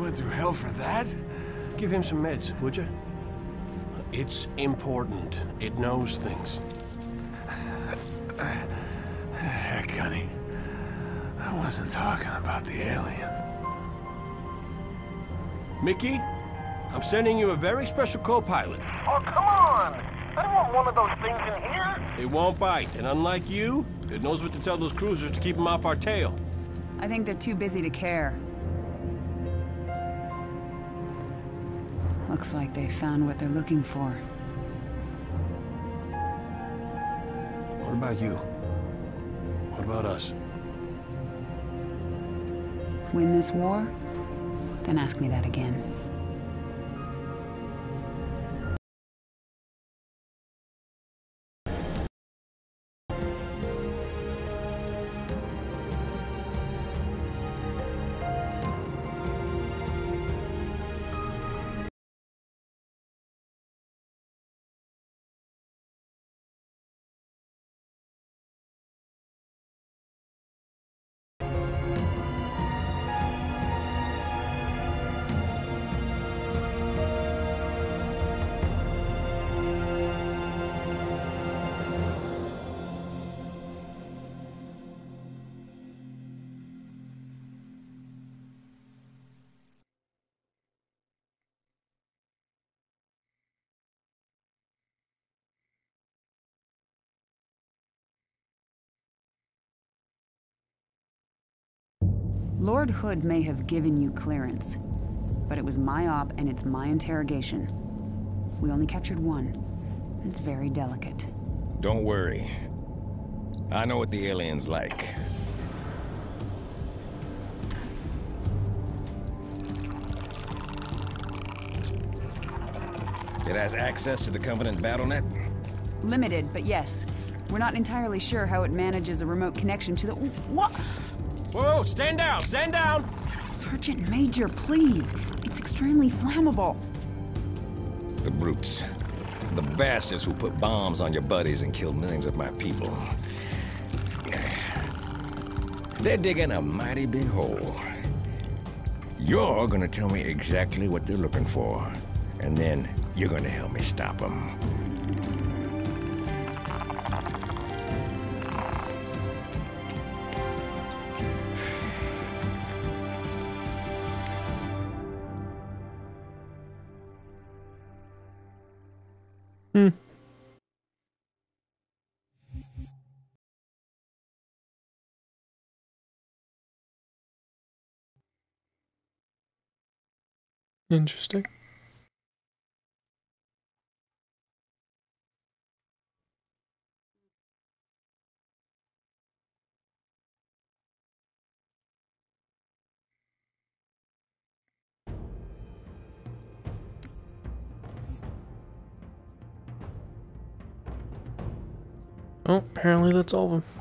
went through hell for that? Give him some meds, would you? It's important. It knows things. Heck, honey. I wasn't talking about the alien. Mickey, I'm sending you a very special co-pilot. Oh, come on! I don't want one of those things in here. It won't bite, and unlike you, it knows what to tell those cruisers to keep them off our tail. I think they're too busy to care. Looks like they found what they're looking for. What about you? What about us? Win this war? Then ask me that again. Lord Hood may have given you clearance, but it was my op and it's my interrogation. We only captured one. It's very delicate. Don't worry. I know what the alien's like. It has access to the Covenant BattleNet? Limited, but yes. We're not entirely sure how it manages a remote connection to the. What? Whoa, stand down, stand down! Sergeant Major, please. It's extremely flammable. The brutes. The bastards who put bombs on your buddies and killed millions of my people. They're digging a mighty big hole. You're gonna tell me exactly what they're looking for, and then you're gonna help me stop them. Hmm. Interesting. Oh, apparently that's all of them.